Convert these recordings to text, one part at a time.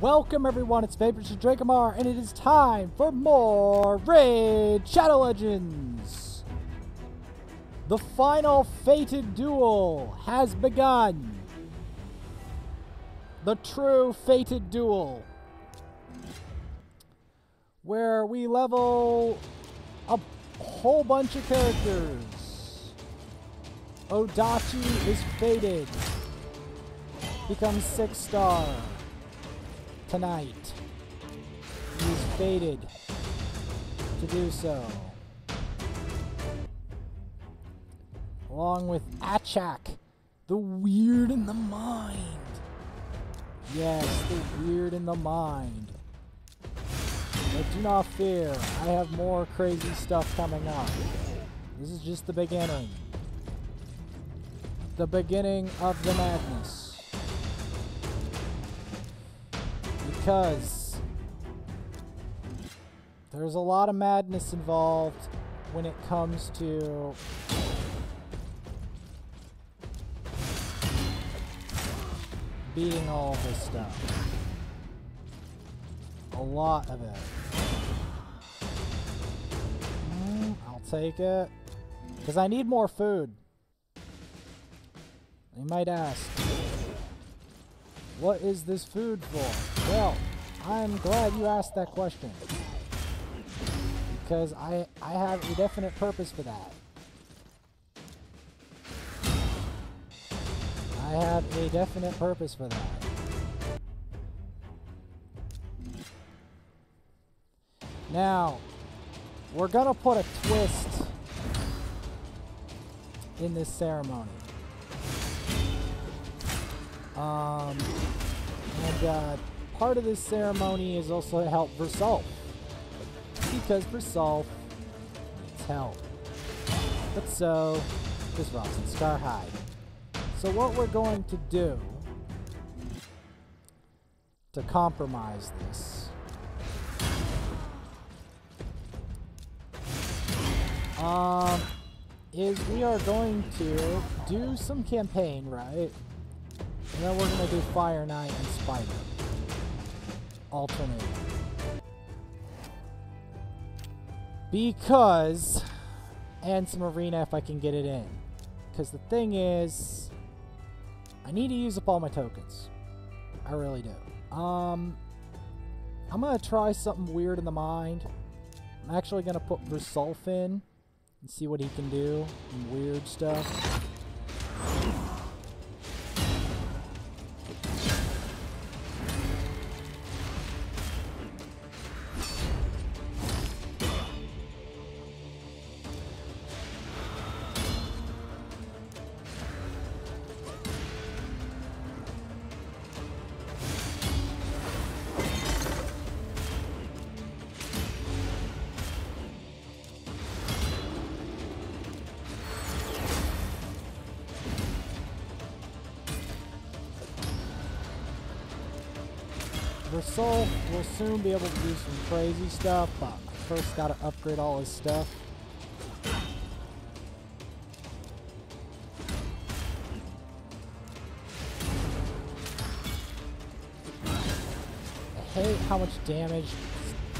Welcome everyone, it's Vapors to Drakomar, and it is time for more Raid Shadow Legends! The final fated duel has begun! The true fated duel. Where we level a whole bunch of characters. Odachi is fated. Becomes six star tonight. He is fated to do so. Along with Achak, the weird in the mind. Yes, the weird in the mind. But do not fear, I have more crazy stuff coming up. This is just the beginning. The beginning of the madness. Because there's a lot of madness involved when it comes to beating all this stuff. A lot of it. Mm, I'll take it. Because I need more food. You might ask. What is this food for? Well, I'm glad you asked that question. Because I, I have a definite purpose for that. I have a definite purpose for that. Now, we're gonna put a twist in this ceremony. Um, and uh, part of this ceremony is also to help Versulf. Because Versulf needs help. But so this does and Scarhide. So what we're going to do to compromise this um, is we are going to do some campaign, right? And then we're going to do Fire Knight and Spider. Alternating. Because... And some Arena if I can get it in. Because the thing is... I need to use up all my tokens. I really do. Um... I'm going to try something weird in the mind. I'm actually going to put Versulf in and see what he can do. Some Weird stuff. Versulf will soon be able to do some crazy stuff, but first gotta upgrade all his stuff. I hate how much damage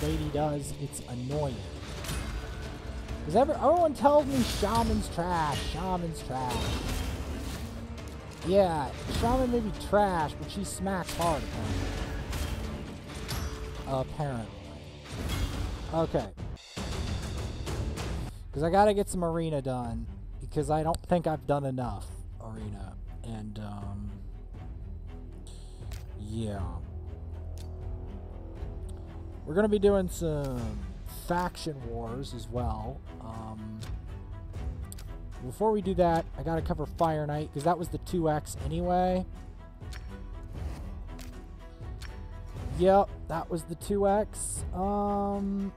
lady does. It's annoying. Because every, everyone tells me Shaman's trash, Shaman's trash. Yeah, Shaman may be trash, but she smacks hard apparently. Apparently. Okay. Because I gotta get some arena done. Because I don't think I've done enough arena. And, um... Yeah. We're gonna be doing some faction wars as well. Um... Before we do that, I gotta cover Fire Knight, because that was the 2x anyway. Yep, that was the 2X. Um,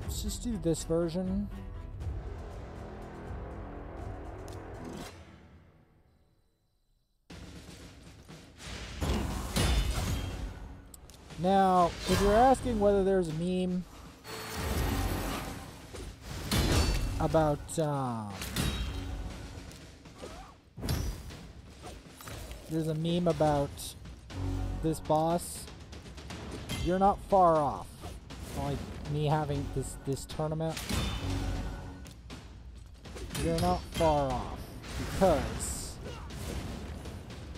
let's just do this version. Now, if you're asking whether there's a meme about, um, there's a meme about this boss you're not far off. Like me having this this tournament, you're not far off because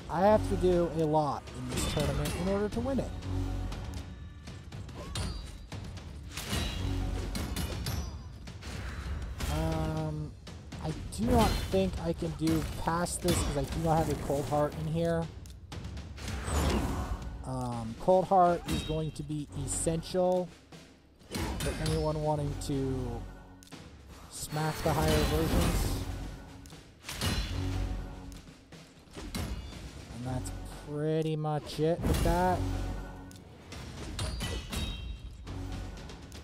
I have to do a lot in this tournament in order to win it. Um, I do not think I can do past this because I do not have a cold heart in here. Um, cold heart is going to be essential for anyone wanting to smash the higher versions. And that's pretty much it with that.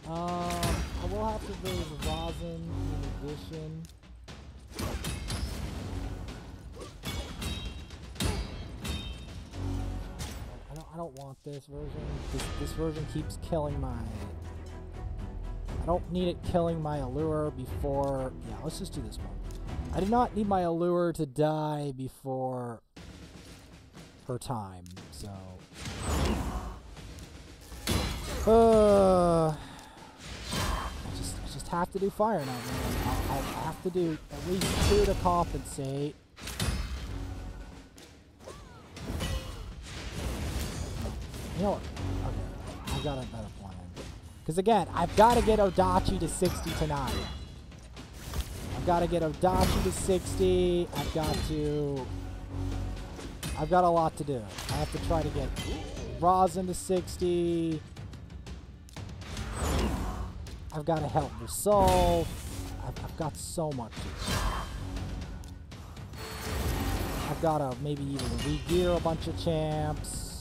Um, I will have to raise rosin in addition. Don't, want this version. This, this version keeps killing my... I don't need it killing my Alure before... Yeah, let's just do this one. I do not need my Alure to die before her time, so... Uh, I just, I just have to do Fire now, man. I'll, I'll have to do at least two to compensate. You know what? Okay, I got a better plan. Because again, I've got to get Odachi to 60 tonight. I've got to get Odachi to 60. I've got to... I've got a lot to do. I have to try to get Rosin to 60. I've got to help Resolve. I've, I've got so much. I've got to maybe even re-gear a bunch of champs.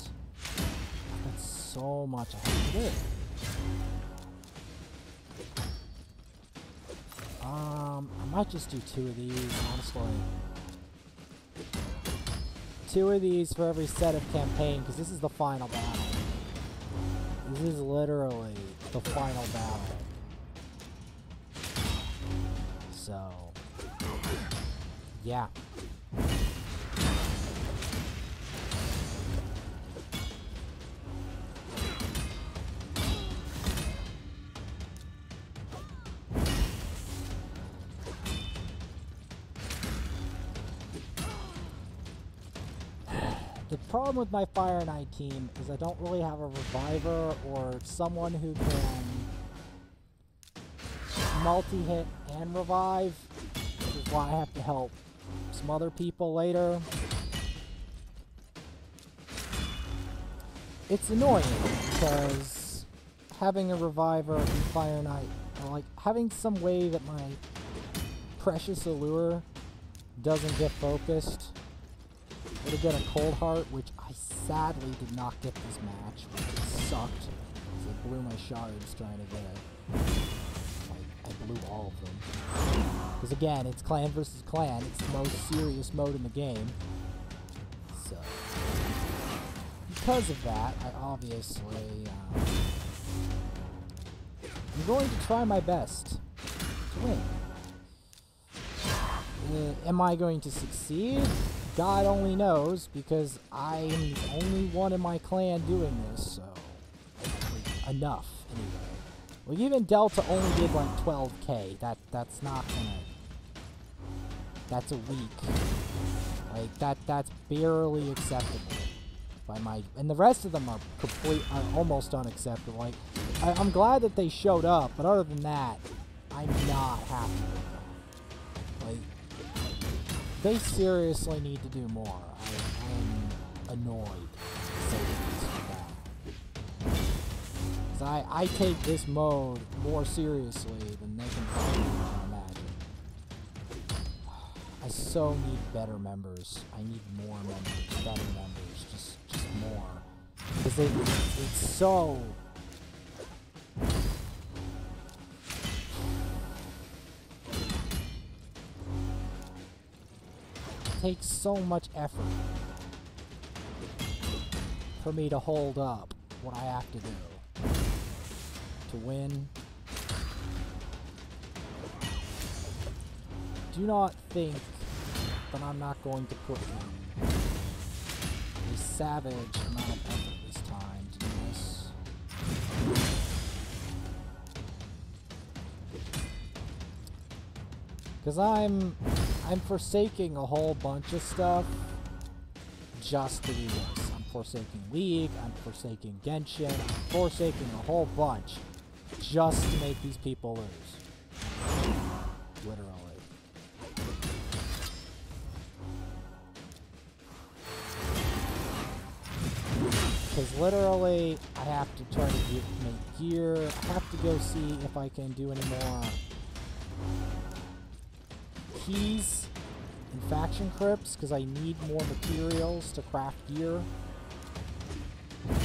So much I have to do. Um, I might just do two of these, honestly. Two of these for every set of campaign, because this is the final battle. This is literally the final battle. So, yeah. Problem with my Fire Knight team is I don't really have a reviver or someone who can multi-hit and revive, which is why I have to help some other people later. It's annoying because having a reviver in Fire Knight, or like having some way that my precious Alure doesn't get focused. Would get a cold heart, which I sadly did not get this match, which sucked. I blew my shards trying to get it. I blew all of them. Because again, it's clan versus clan. It's the most serious mode in the game. So, because of that, I obviously, uh, I'm going to try my best to win. Uh, am I going to succeed? God only knows, because I'm the only one in my clan doing this, so... like, enough, anyway. Well, even Delta only did like 12k. That That's not gonna... That's a week. Like, that that's barely acceptable by my... And the rest of them are complete, are almost unacceptable. Like, I, I'm glad that they showed up, but other than that, I'm not happy. Like, they seriously need to do more. I, am annoyed. I, I take this mode more seriously than they can probably imagine. I so need better members. I need more members, better members, just just more. Because it, it's so takes so much effort for me to hold up what I have to do to win. Do not think that I'm not going to put in a savage amount of effort this time to do this. Because I'm I'm forsaking a whole bunch of stuff just to do this. I'm forsaking League, I'm forsaking Genshin, I'm forsaking a whole bunch just to make these people lose. Literally. Because literally, I have to try to get, make gear. I have to go see if I can do any more keys and faction crypts, because I need more materials to craft gear. And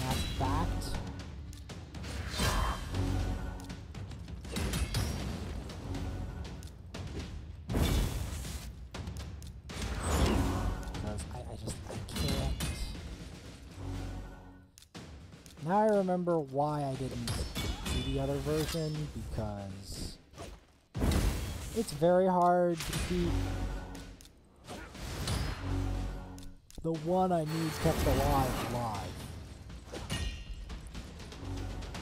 that's fact. Because I, I just, I can't. Now I remember why I didn't do the other version, because it's very hard to keep the one I need kept alive alive.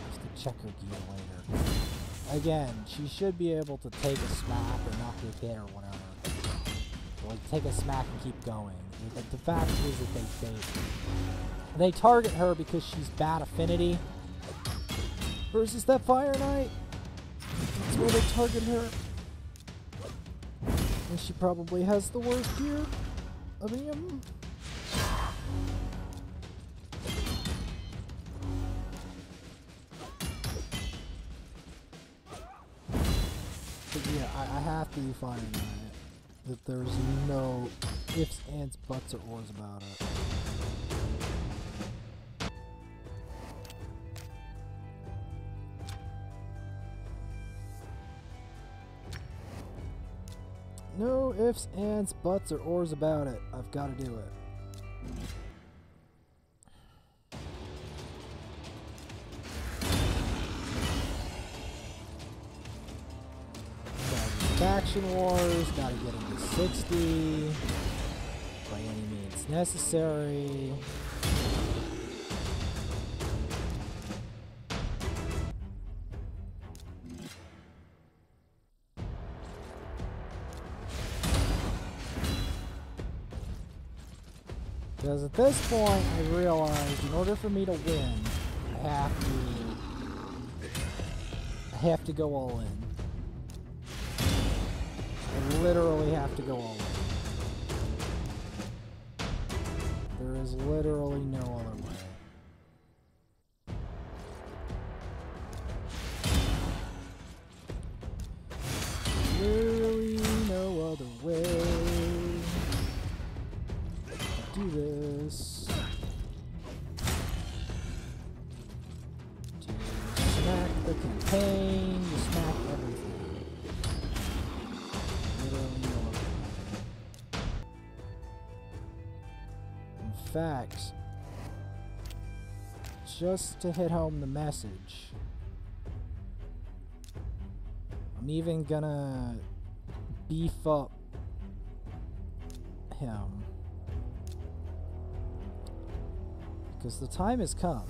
Just to check her gear later. Again, she should be able to take a smack or not get hit or whatever. Or like take a smack and keep going. But the fact is that they, they they target her because she's bad affinity. Versus that Fire Knight. That's where they target her. And she probably has the worst gear of them. But yeah, I, I have to be fine on it. That there's no ifs, ands, buts, or ors about it. Ifs, ands, buts, or ors about it. I've got to do it. Faction wars, gotta get into 60 by any means necessary. At this point, I realized in order for me to win, I have to, I have to go all in. I literally have to go all in. There is literally no campaign, to smack everything. In fact, just to hit home the message, I'm even gonna beef up him. Because the time has come.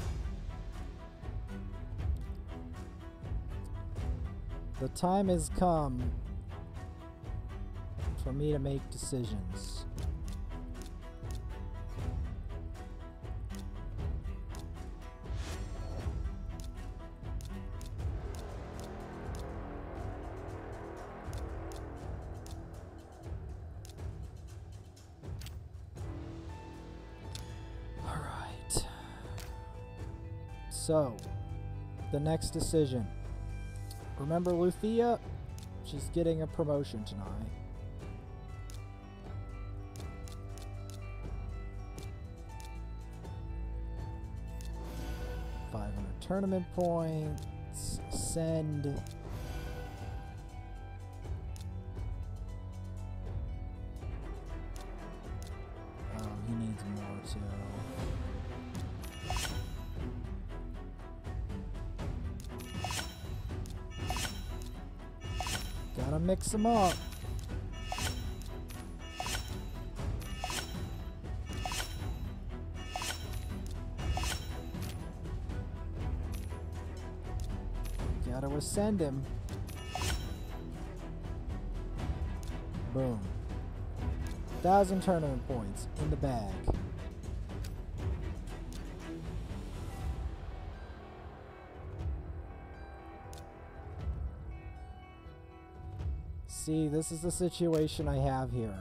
The time has come for me to make decisions. Alright. So, the next decision. Remember Luthiea? She's getting a promotion tonight. Five hundred tournament points. Send. Oh, he needs more too. Gotta mix them up. Gotta ascend him. Boom. Thousand tournament points in the bag. See, this is the situation I have here.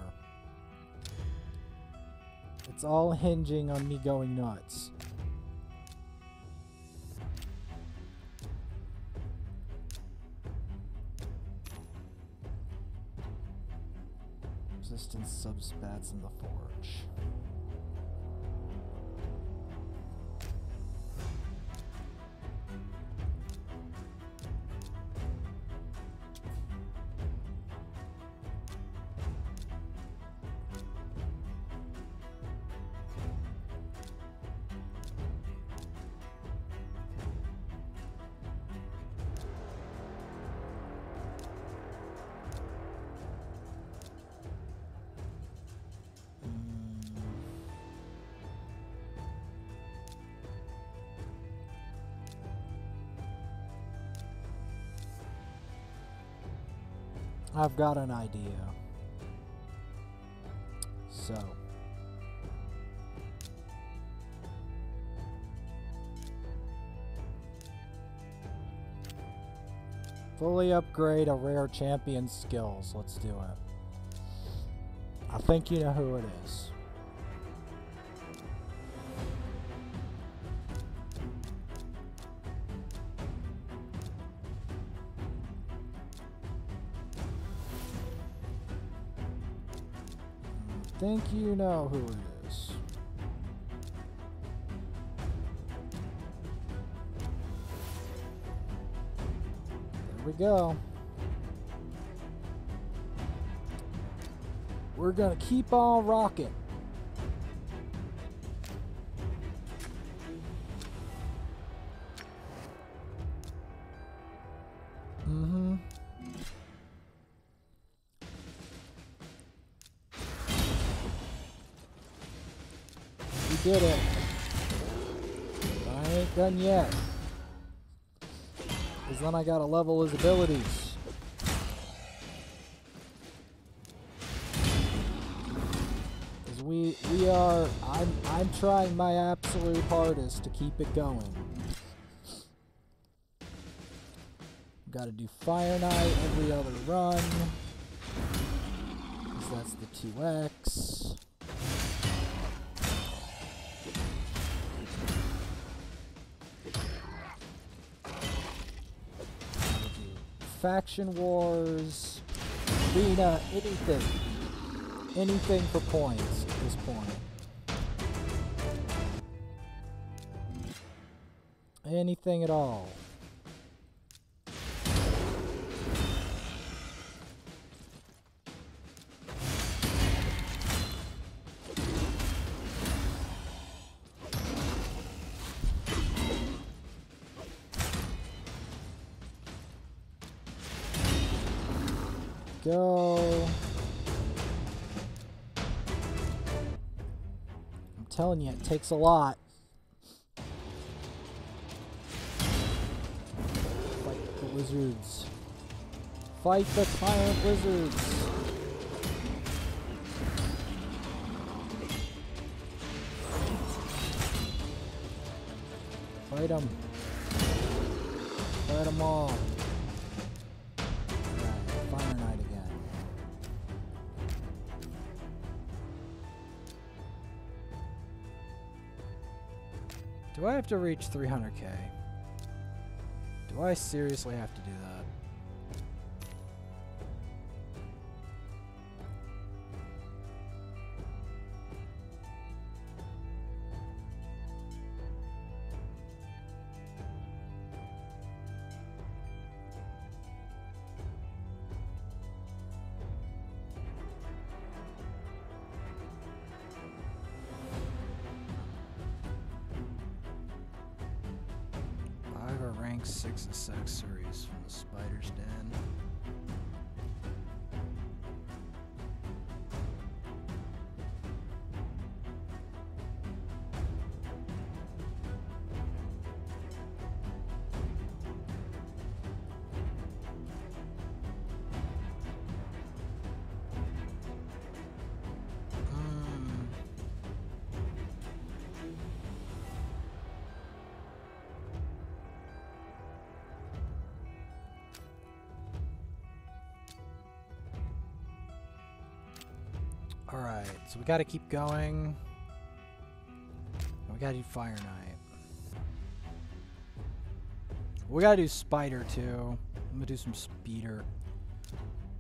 It's all hinging on me going nuts. Resistance subspats in the forge. I've got an idea. So. Fully upgrade a rare champion skills. Let's do it. I think you know who it is. Think you know who it is. There we go. We're gonna keep on rocking. Done yet. Because then I gotta level his abilities. Because we, we are, I'm, I'm trying my absolute hardest to keep it going. Gotta do Fire Knight every other run. Because that's the 2x. Faction wars, arena, anything. Anything for points at this point. Anything at all. Takes a lot. Fight the wizards. Fight the tyrant wizards. Fight them. Fight them all. Do I have to reach 300k? Do I seriously have to do that? Gotta keep going. We gotta do Fire Knight. We gotta do Spider too. I'm gonna do some Speeder.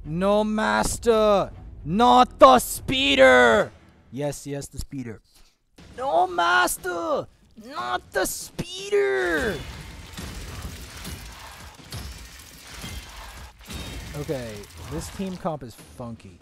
No, Master! Not the Speeder! Yes, yes, the Speeder. No, Master! Not the Speeder! Okay, this team comp is funky.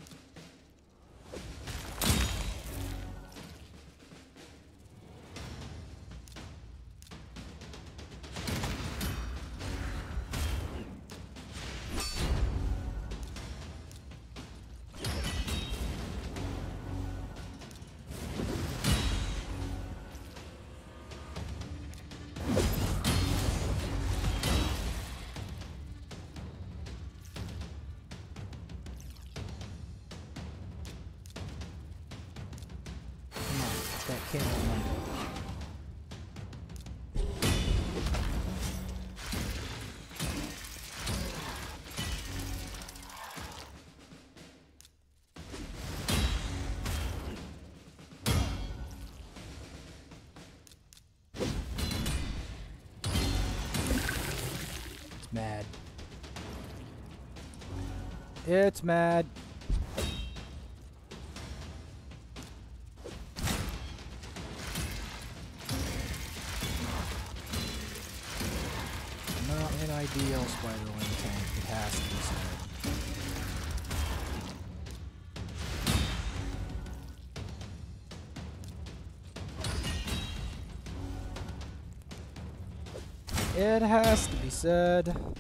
It's mad. Not an ideal Spider-Wing tank, it has to be said. It has to be said.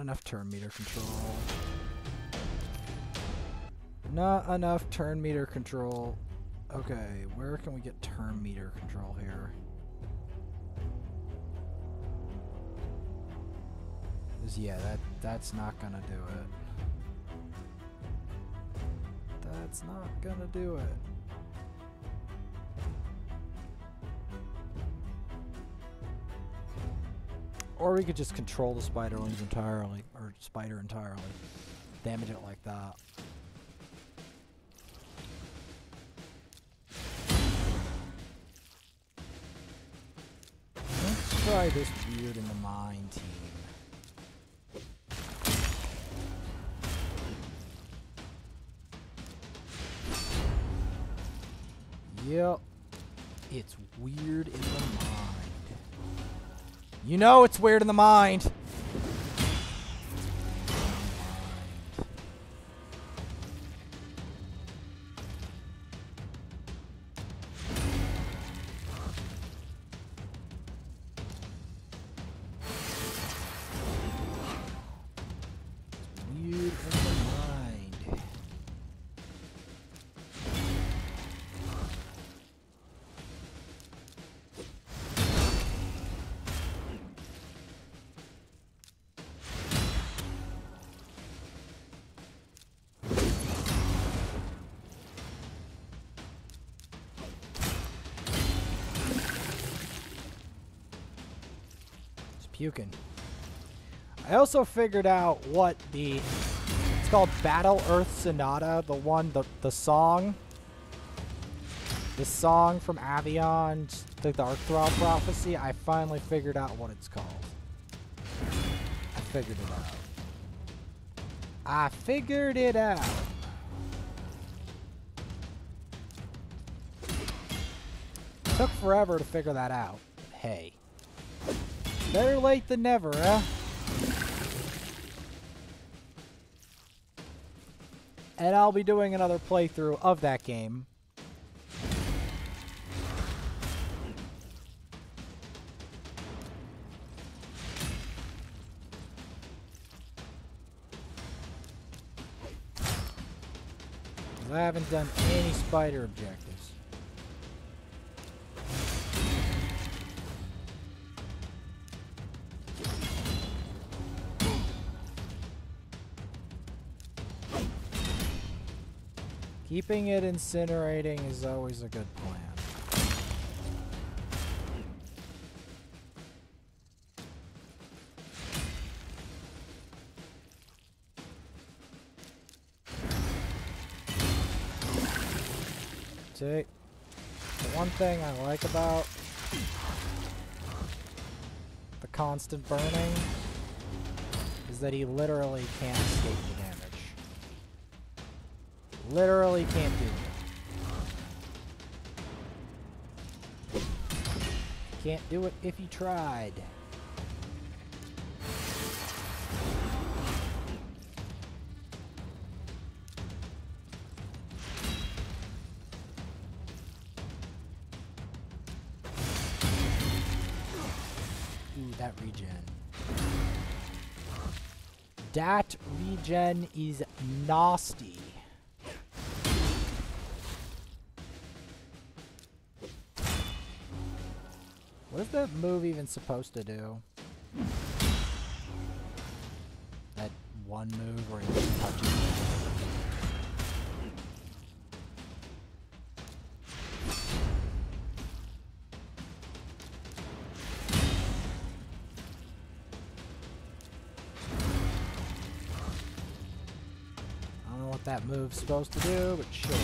Not enough turn meter control. Not enough turn meter control. Okay, where can we get turn meter control here? yeah, that that's not gonna do it. That's not gonna do it. Or we could just control the spiderlings entirely, or spider entirely. Damage it like that. Let's try this weird in the mind team. Yep. It's weird. You know it's weird in the mind. Puking. I also figured out what the it's called Battle Earth Sonata, the one the the song. The song from Avion, the Darkthrall Prophecy, I finally figured out what it's called. I figured it out. I figured it out. Took forever to figure that out. Hey. Better late than never, huh? And I'll be doing another playthrough of that game. I haven't done any spider objectives. Keeping it incinerating is always a good plan. See, the one thing I like about the constant burning is that he literally can't escape. Literally can't do it. Can't do it if you tried. Ooh, that regen. That regen is nasty. What is that move even supposed to do? That one move where you just touch it. I don't know what that move's supposed to do, but sure.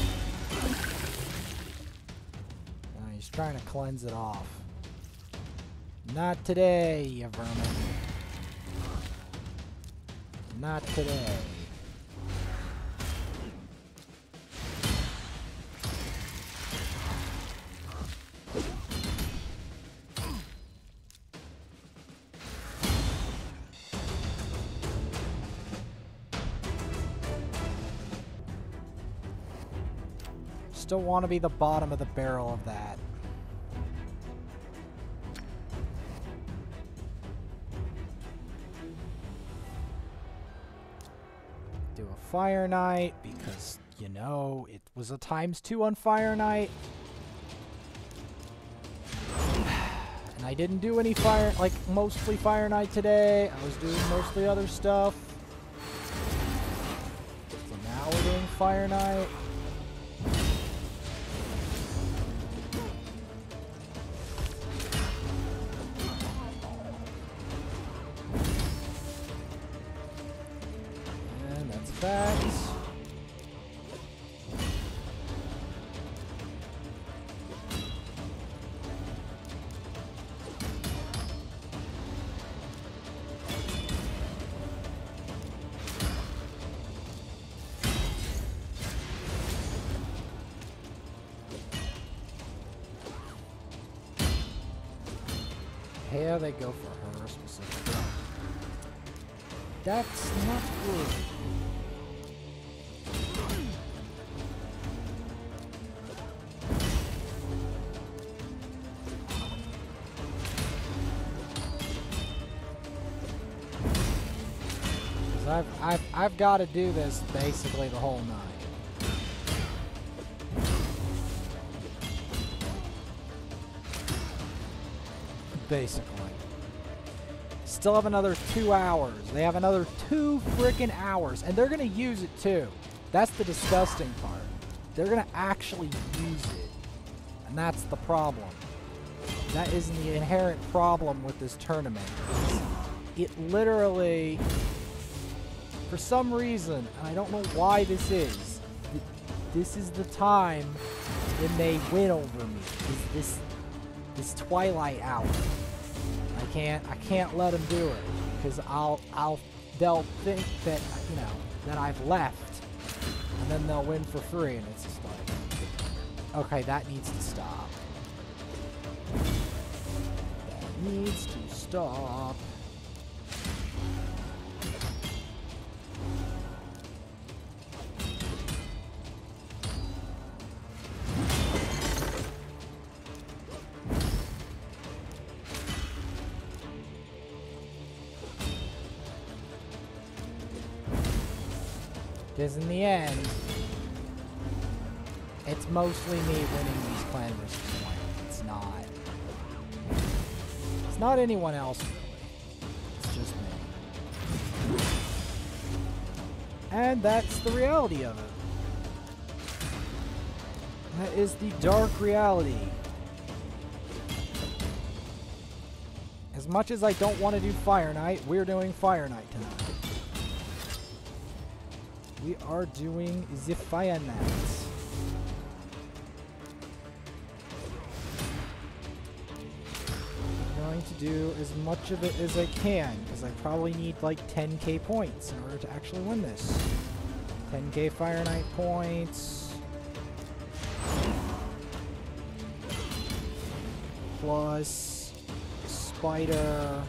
He's trying to cleanse it off. Not today, you vermin. Not today. Still want to be the bottom of the barrel of that. Fire Knight because, you know, it was a times two on Fire Knight. And I didn't do any Fire, like, mostly Fire Knight today. I was doing mostly other stuff. So now we're doing Fire Knight. Here they go for her specifically. That's not good. I've, I've, I've got to do this basically the whole night. Basically. They still have another two hours. They have another two freaking hours, and they're gonna use it too. That's the disgusting part. They're gonna actually use it, and that's the problem. That is the inherent problem with this tournament. It literally, for some reason, and I don't know why this is, th- this is the time when they win over me. Is this this twilight hour? I can't I can't let them do it because I'll I'll they'll think that you know that I've left and then they'll win for free and it's just like okay that needs to stop. That needs to stop. Because in the end, it's mostly me winning these clan versus. It's not. It's not anyone else. It's just me. And that's the reality of it. That is the dark reality. As much as I don't want to do Fire Knight, we're doing Fire Knight tonight. We are doing the Fire Knight. I'm going to do as much of it as I can, because I probably need like 10k points in order to actually win this. 10k Fire Knight points. Plus Spider.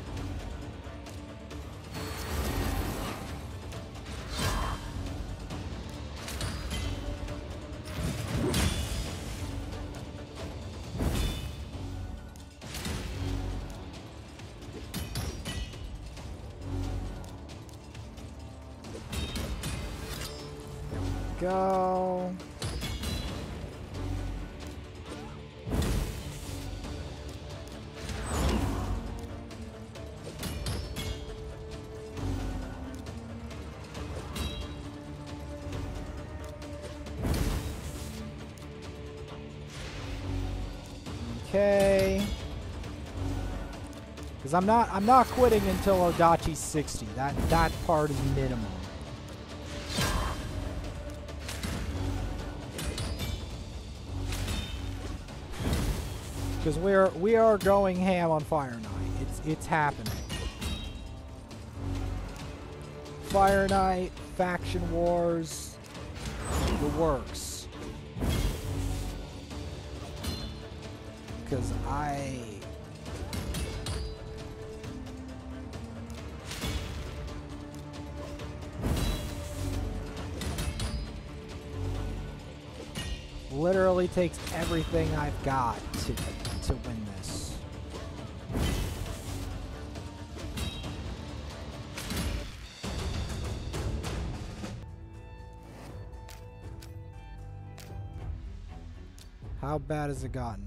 Because I'm not I'm not quitting until Odachi's 60. That that part is minimum. Because we're we are going ham on Fire Knight. It's it's happening. Fire Knight, Faction Wars, the works. Because I literally takes everything I've got to to win this. How bad has it gotten?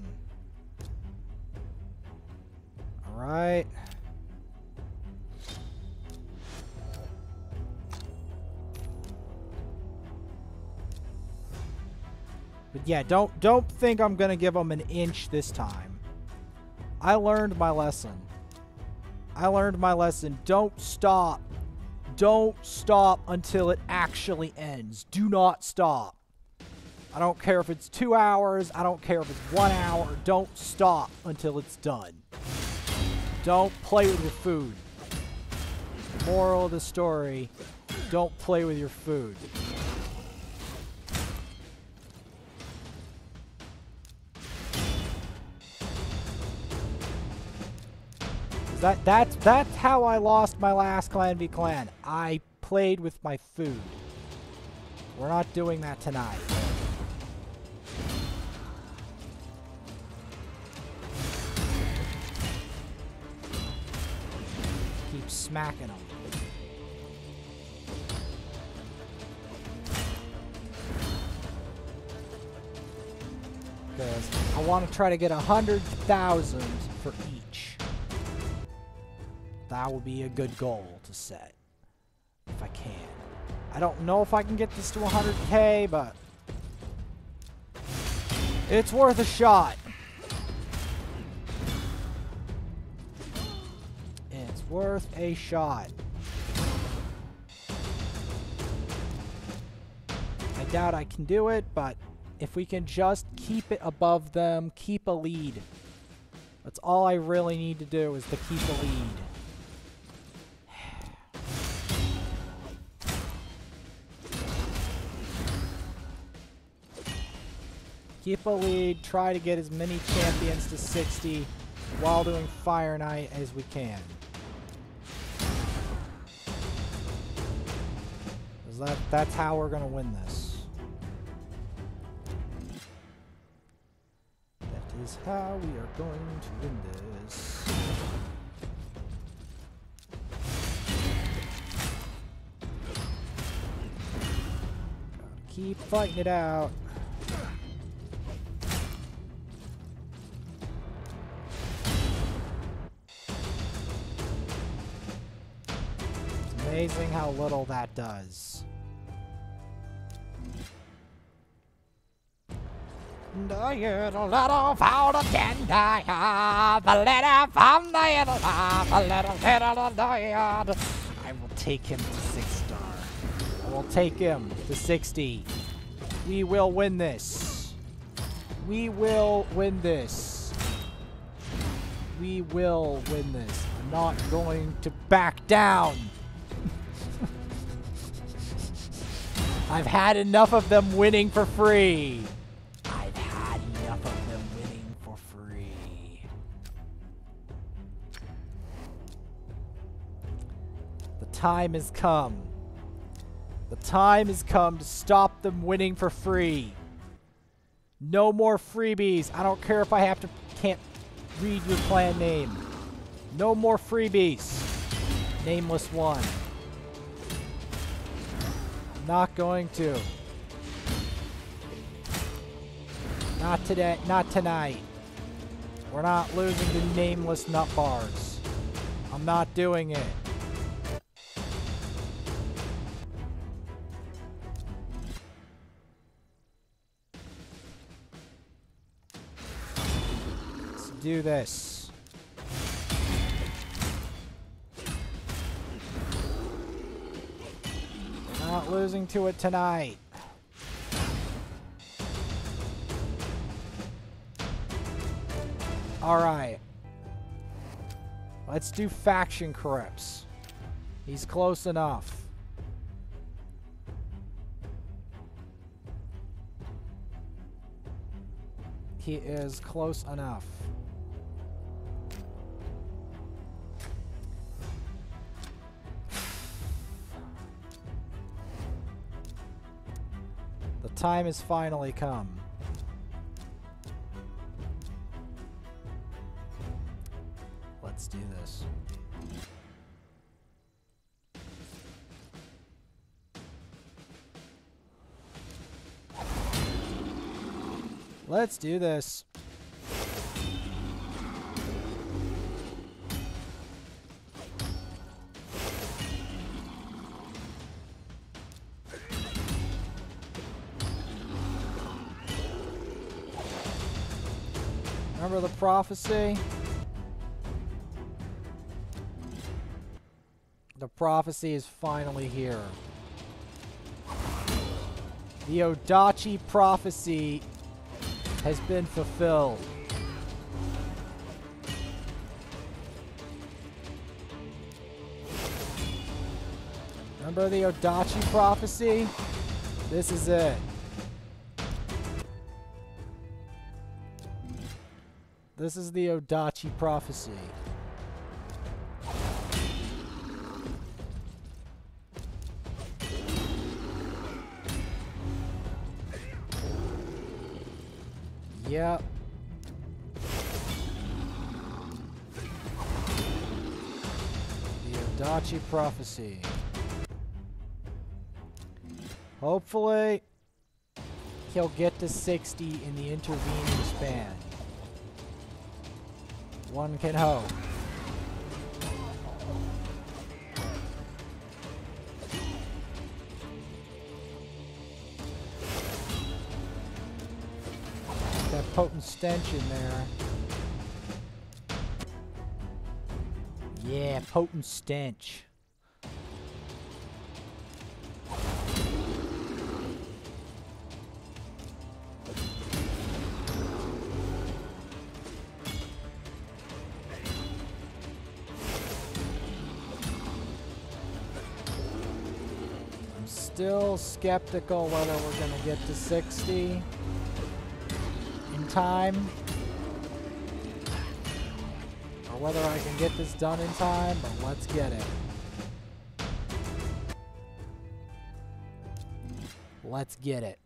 Alright. But yeah, don't don't think I'm gonna give them an inch this time. I learned my lesson. I learned my lesson. Don't stop. Don't stop until it actually ends. Do not stop. I don't care if it's two hours. I don't care if it's one hour. Don't stop until it's done. Don't play with your food. Moral of the story, don't play with your food. That that's that's how I lost my last Clan v Clan. I played with my food. We're not doing that tonight. Keep smacking them. Because I want to try to get a hundred thousand for each. That would be a good goal to set. If I can. I don't know if I can get this to 100k, but... It's worth a shot. It's worth a shot. I doubt I can do it, but if we can just keep it above them, keep a lead. That's all I really need to do is to keep a lead. Keep a lead, try to get as many champions to 60 while doing Fire Knight as we can. That, that's how we're going to win this. That is how we are going to win this. Keep fighting it out. Amazing how little that does. the little, little powder tender, the letter from the little, the little, little, little, I will take him to six star. I will take him to 60. We will win this. We will win this. We will win this. I'm not going to back down. I've had enough of them winning for free. I've had enough of them winning for free. The time has come. The time has come to stop them winning for free. No more freebies. I don't care if I have to can't read your clan name. No more freebies. Nameless one. Not going to. Not today. Not tonight. We're not losing to nameless nut bars. I'm not doing it. Let's do this. Losing to it tonight. Alright. Let's do faction crypts. He's close enough. He is close enough. Time has finally come. Let's do this. Let's do this. Prophecy? The prophecy is finally here. The Odachi prophecy has been fulfilled. Remember the Odachi prophecy? This is it. This is the Odachi prophecy. Yep. The Odachi prophecy. Hopefully, he'll get to 60 in the intervening span. One can hope. That potent stench in there. Yeah, potent stench. Skeptical whether we're going to get to 60 in time. Or whether I can get this done in time, but let's get it. Let's get it.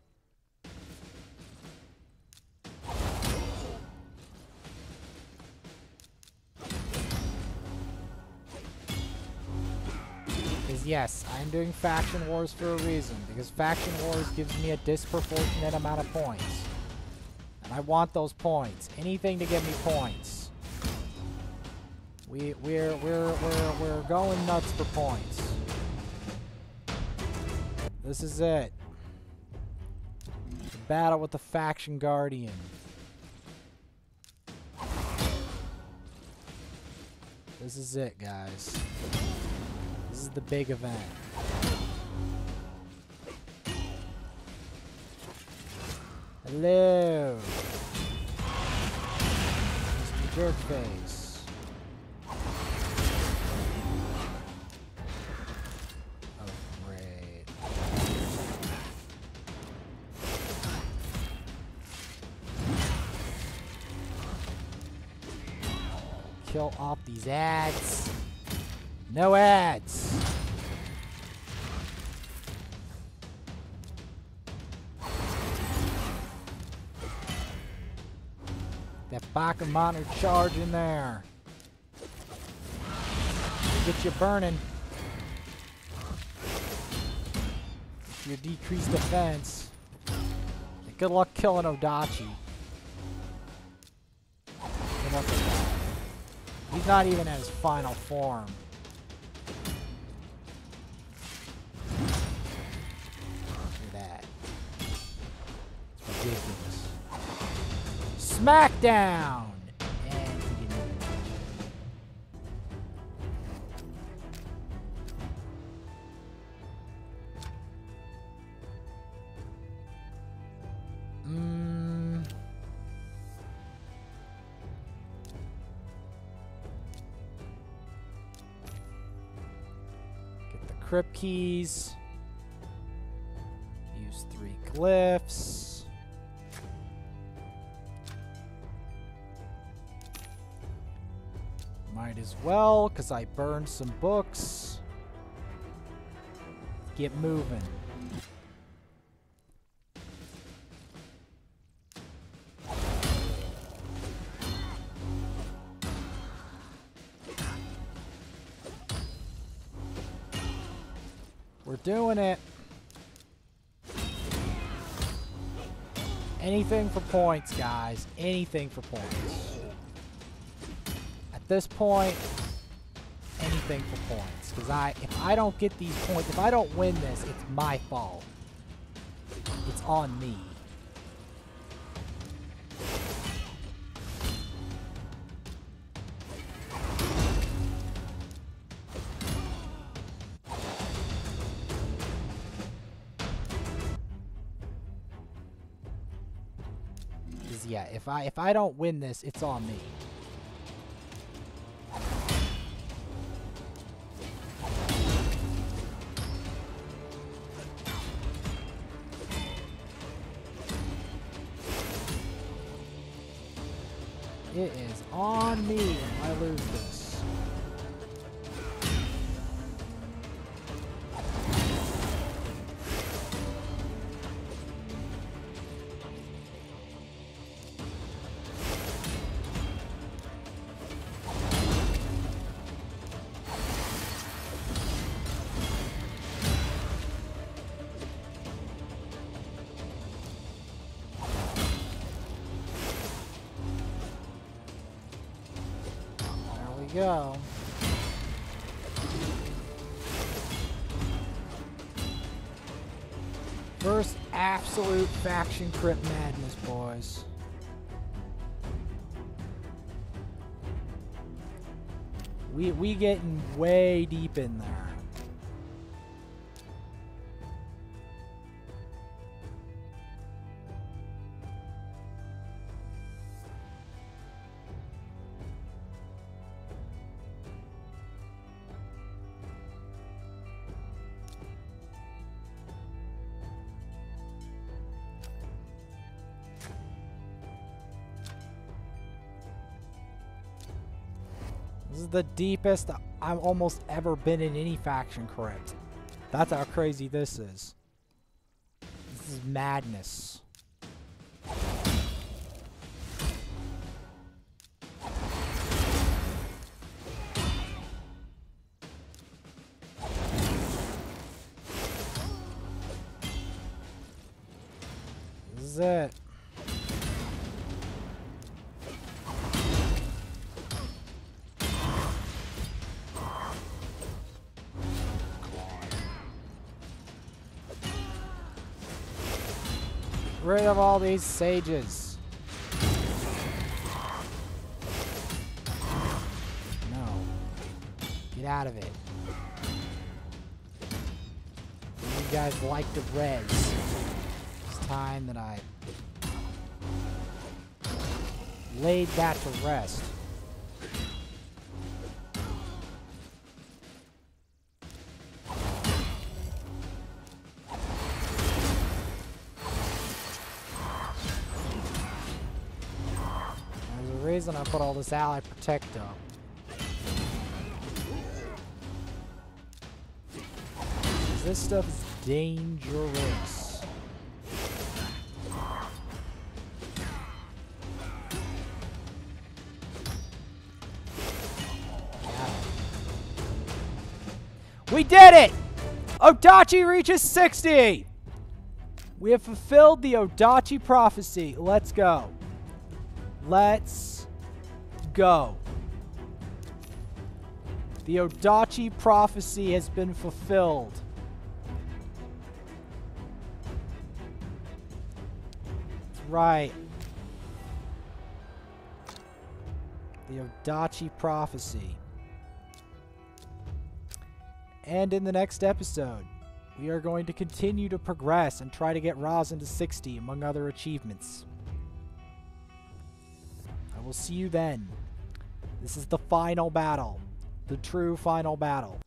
Yes, I'm doing Faction Wars for a reason. Because Faction Wars gives me a disproportionate amount of points. And I want those points. Anything to get me points. We we're we're we're we're going nuts for points. This is it. battle with the faction guardian. This is it, guys. The big event. Hello. Mr. Jerkface. Oh, great. Kill off these ads. No ads. That Bakamon charge in there. Get you burning. Your decreased defense. Good luck killing Odachi. He's not even at his final form. Smackdown! Mm. Get the crypt keys. Use three glyphs. Well, because I burned some books. Get moving. We're doing it. Anything for points, guys. Anything for points. This point, anything for points. Because I, if I don't get these points, if I don't win this, it's my fault. It's on me. Yeah, if I if I don't win this, it's on me. Faction crypt madness, boys. We we getting way deep in there. The deepest I've almost ever been in any faction crypt. That's how crazy this is. This is madness. Rid of all these sages. No. Get out of it. You guys like the reds. It's time that I laid that to rest. Reason I put all this ally protect up. This stuff is dangerous. We did it! Odachi reaches 60! We have fulfilled the Odachi prophecy. Let's go. Let's go. The Odachi prophecy has been fulfilled. Right. The Odachi prophecy. And in the next episode, we are going to continue to progress and try to get Rasen to 60, among other achievements. I will see you then. This is the final battle. The true final battle.